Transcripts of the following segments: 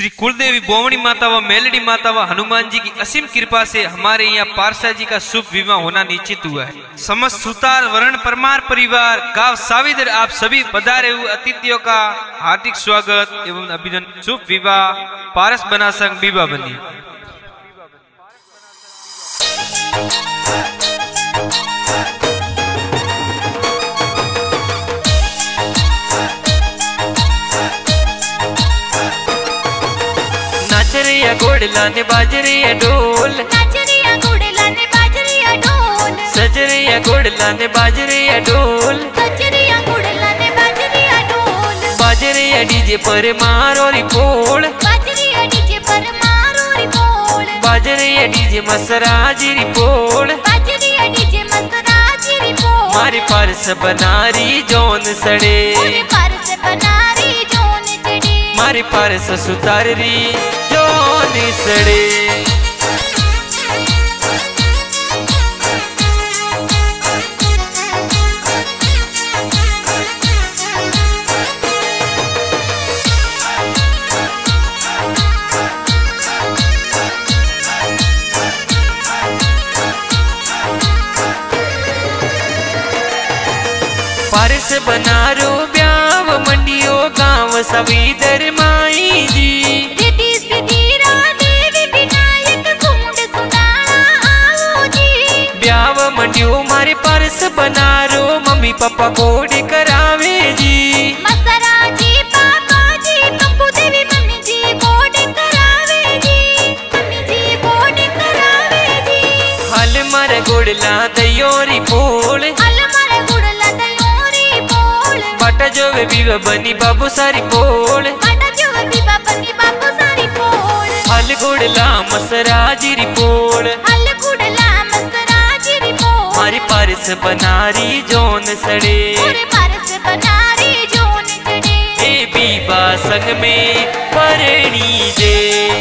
श्री कुलदेवी बोवणी माता व मेलडी माता व हनुमान जी की असीम कृपा से हमारे यहाँ पारसा जी का शुभ विवाह होना निश्चित हुआ है। समस्त सुतार, वरण, परमार परिवार, गाँव साविदर, आप सभी पधारे हुए अतिथियों का हार्दिक स्वागत एवं अभिनंदन। शुभ विवाह, पारस बना संघ विवाह बनी। घोड़ला ने बाजरिया ढोल। नाचरिया घोड़ेला ने बाजरिया ढोल। सजरिया घोड़ला ने बाजरिया ढोल। ने बाजरिया ढोल। बाजरिया डीजे पर मारो री पोल बाजरिया डीजे पर मारो री बोल बाजरिया डीजे मसराजी री पोल बाजरिया डीजे मसराज री बोल मारी पारस बनारी जोन सड़े। ओरे पारस बनारी जोन चढ़ी। मारी पारस सुतारी जोन सड़े। पारस बनारो ब्याव मंडियो गाँव सभी दर माई जी। मम्मी पापा कोड करावे जी। मसरा जी पापा जी पप्पू देवी मम्मी जी बोर्ड करावे जी। मम्मी जी बोर्ड करावे जी। हल मर गुड़ला दयोरी पोल अलमर गुड़ला दयोरी बट जो वे बीव बनी बाबू सारी पोल बड़ा जो बीबा बनी बापू सारी बोल। हल गुड़ला मसराजी री पोल पारस बनारी जोन सड़े। पारस बनारी जोन सड़े। ए बीबा संग में परणी जे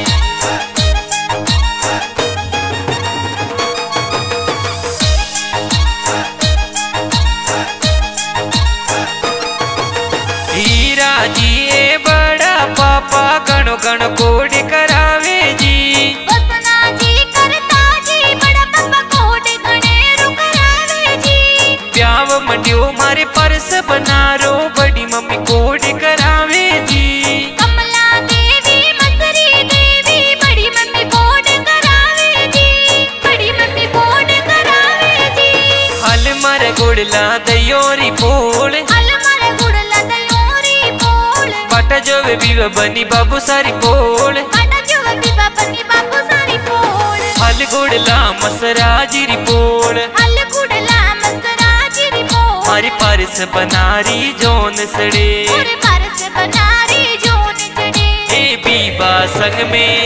दयोरी पोल अलमर गुड़ला दयोरी बोल बट जो वे बीव बनी बाबू सारी पोल जो बनी सारी हल गुड़ला मसराजी री पोल अल गुड़ला मसरा री बोल मारी पारस बनारी जोन सड़े पारस बनारी जोन चढ़े ए बीबा संग में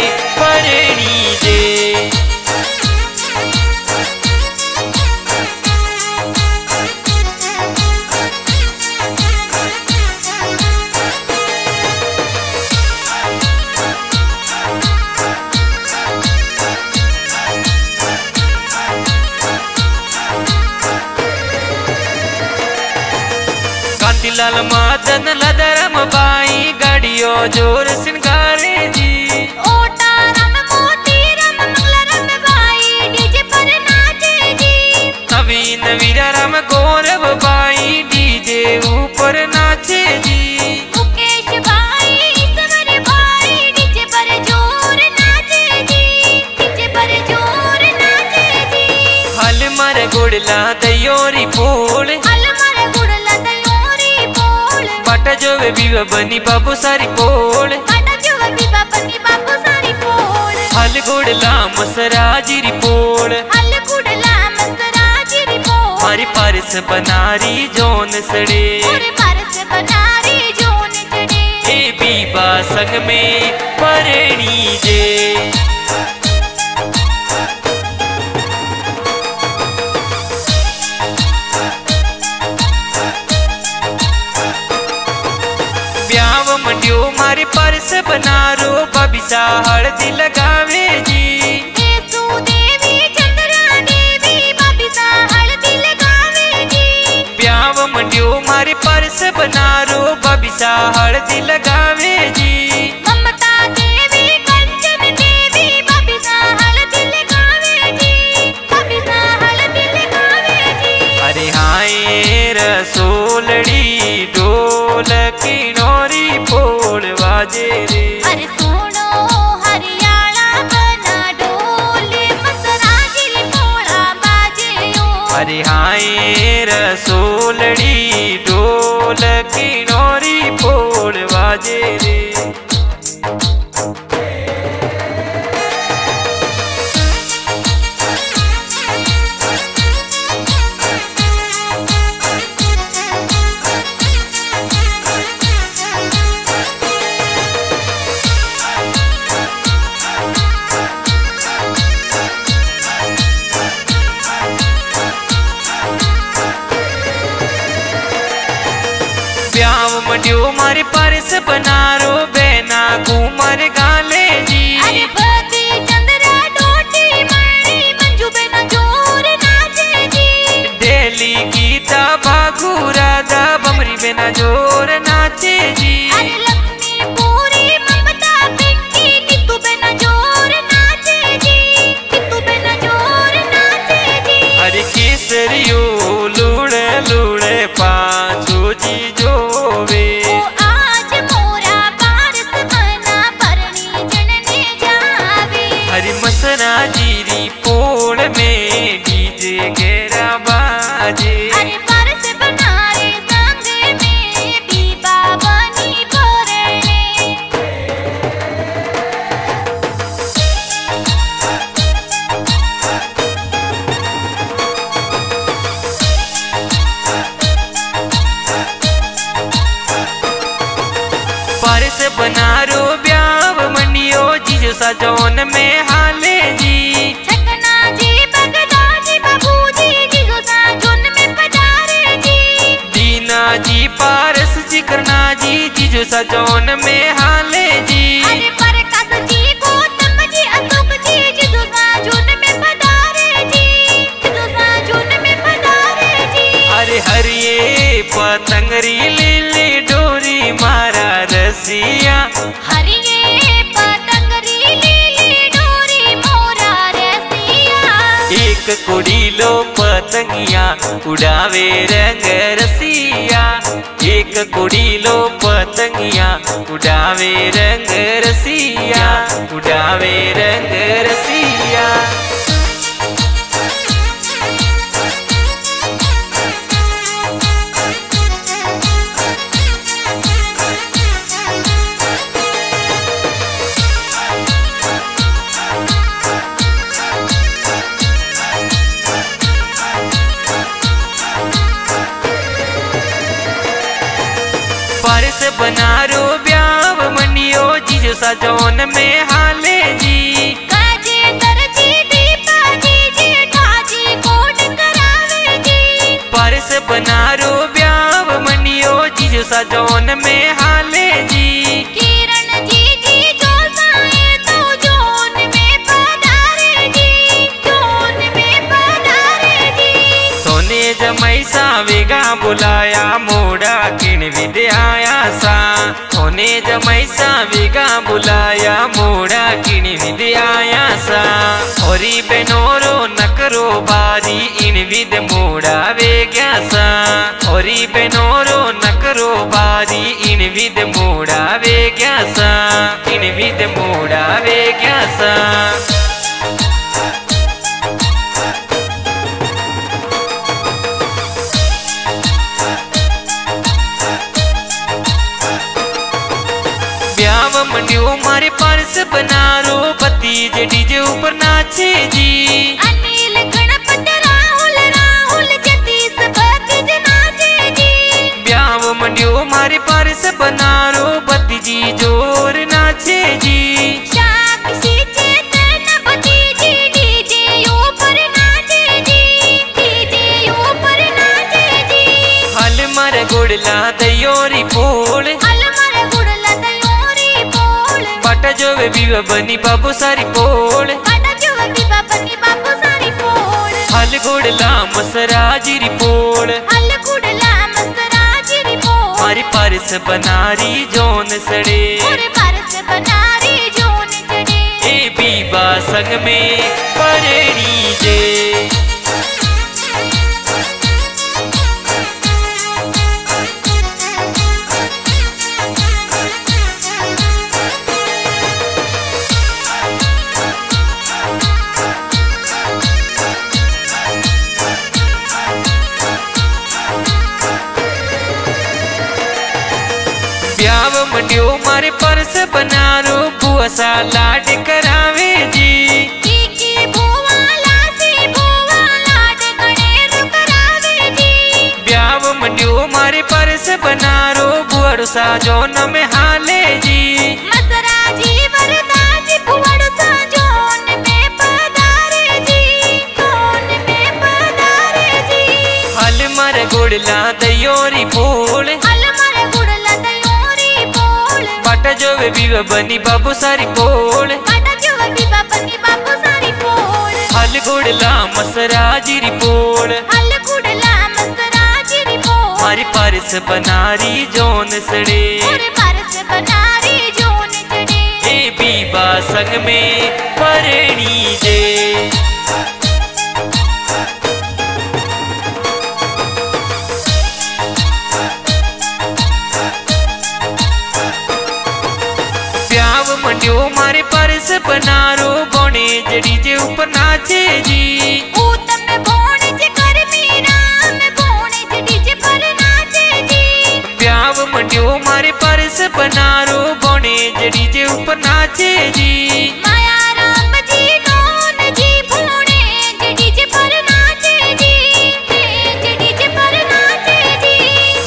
कांतिलाल मादन लदरम बाई गाड़ियों ज़ोर सिंगारे जी। नवीन वीरा राम गौरव बाई डीजे ऊपर नाचे जी। मुकेश भाई ईश्वर बट जो बनी बाबू सारी पोल हल गुड़ला मसराजी री पोल अल गुड़ला जी री बोल। मारी पारस बनारी जोन सड़े। पूरे पारस बनारी जोन ए बीबा संग में परणी जे। ब्याव मंडियो मारे परस बनारो बबिसा हल्दी लगावे जी। ब्याव मंडियो मारे परस बनारो बबिसा हल्दी लगावे जी। पोल मड्यो मारे परस बनारो बेना घूमर गाले जी। अरे बदी चंद्रा डोटी मणि मंजू बिना ज़ोर नाचे जी। डेली गीता बागू राधा बमरी बेना ज़ोर नाचे सजोन में हाले जी। छकना जी बगदा जी बाबू जी जिगो में पधारे जी। दीना जी पारस जी करना जी जीजो सजोन में हाले जी। अरे परकास जी गौतम जी अशोक जी में पधारे जी। में पधारे जी। अरे हरिये पतंगरी एक कुड़ी लो पतंगिया, उड़ावे रंग रसिया। एक कुड़ीलो पतंगिया, उड़ावे रंग रसिया, उड़ावे रंग रसिया। सजोन में हाले जी। किरण जी जी जो साए तो जोन में पधारे जी। जोन में पधारे जी। सोने जमैसा वेगा बुलाया मोड़ा किण विद्याया सा। सोने जमैसा वेगा बुलाया मोड़ा किण विद्याया सा। होरी बेनोरो नकरो बारी, इन विद मोड़ा वेग्या सा होरी बेनोरो नकरो बारी, इन विद मोड़ा वेग्या सा इन विद मोड़ा वेग्या सा ब्याव मंडियो मारे पारस बनारो पति जे डीजे ऊपर नाचे जी। मंडियो मारे पारस बनारो पति जी ज़ोर नाचे जी। हल गुड़ला दयोरी पोल अलमर गुड़ला तयोरी बोल बट जो वे बीव बनी बाबू सारी पोल। बड़ा जुवती बाबनी बाबू सारी बोल हल गुड़ला मसराजी पोल अल गुड़ला मस्तराजी री बोल पारस बनारी जोन सड़े। बारिश बनारी जोन सड़े। ए बीबा संग में सा जोन में हाले जी। मसरा जी सा जोन में पधारे जी। जोन में पधारे जी? हल मर गुड़ला दयोरी फूल। अलमर गुड़ला दयोरी बोल पट जो वे बीव बनी बाबू सारी पोल। काटा जो बी बापनी बापू सारी बोल हल गुड़ला मसरा जीरी पोल। हल परस बनारी जोन सड़े बारस बनारी जोन ए बीबा संग में परणी जे प्याव मंडियो मारे परस बनारो बोने जड़ी जे ऊपर नाचे जी। नाचे जी। माया राम जी नोन जी भोणे जे पर नाचे जी जे पर नाचे जी।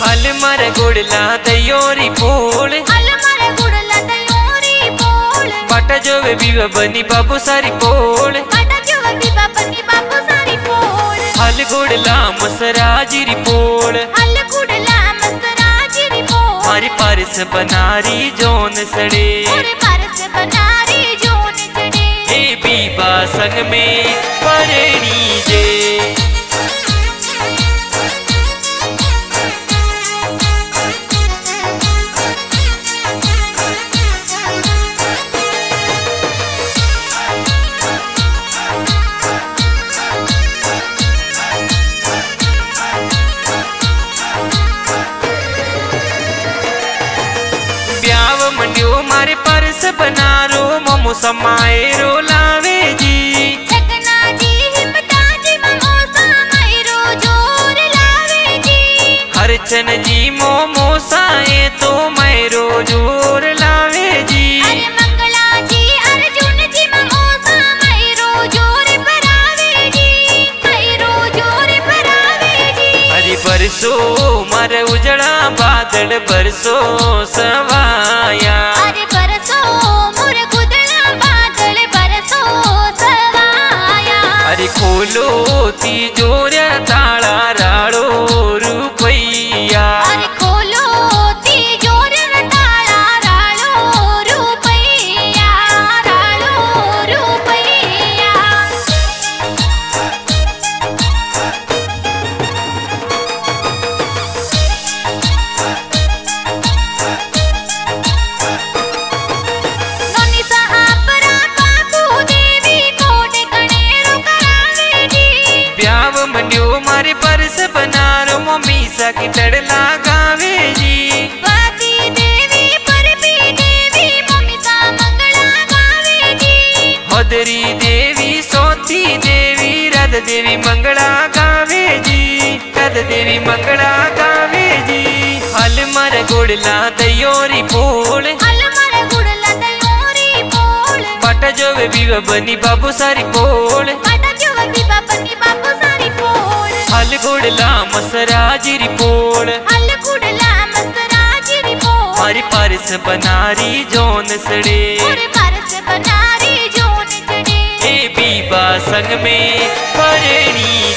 हल मर गुड़ला दयोरी फूल अलमर गुड़ला दयोरी बोल। पट जो बीव बनी बाबू सारी पोल काटा जो बी बापनी बापू सारी बोल। हल गुड़ला मसरा जीरी पोल हल गुड़ला मसरा री बोल। मारी परस बनारी जोन सड़े। परस बनारो मोमो समाए रो लावे जी। जी हिमता जी ममोसा मैरो ज़ोर लावे जी। हरचन जी मोमो साए तो मैरो ज़ोर लावे जी। अरे मंगला जी अर्जुन जी ममोसा मैरो ज़ोर परावे जी। मैरो ज़ोर परावे जी। हरि बरसो मर उजड़ा बादल बरसो सवाया। तड़ला गावे जी। देवी देवी मंगला गावे जी। होदरी देवी सोती देवी रद देवी मंगला गावे जी। रद देवी मंगला गावे जी। हल मर गुड़ला दयोरी बोल पट जो बीव बनी बाबू सारी पोल। काटा जो बी बापनी बोल हल गुड़ला मसरा रिपोर्ट. हल गुड़ला मसरा रिपोर्ट. री बोल परस बनारी जोन सड़े. और बारस बनारी जोन सड़े. ए बीबा संग में परणी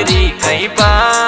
उतावड़ कई बाते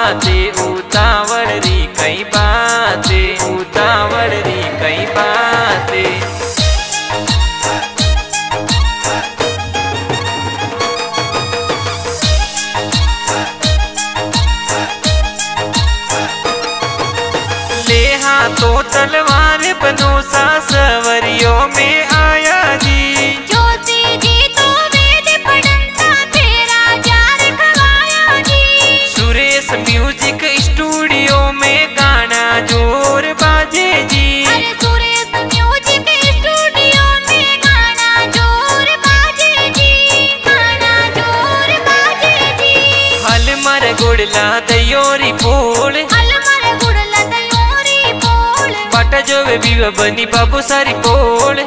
गुड़ला तयोरी पोल अलमारे गुड़ला तयोरी पोल पट जोवे बीवा बनी बाबू सारी पोल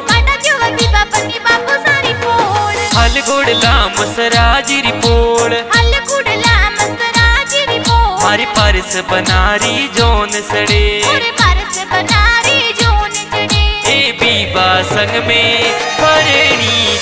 जो वे बीवा बनी बाबू सारी पोल हल गुड़ला मसराजी री पोल हल गुड़ला मसराजी री पोल हरी पारस बनारी जोन सड़े। हरी पारस बनारी जोन सड़े। ए बीबा संग में परेणी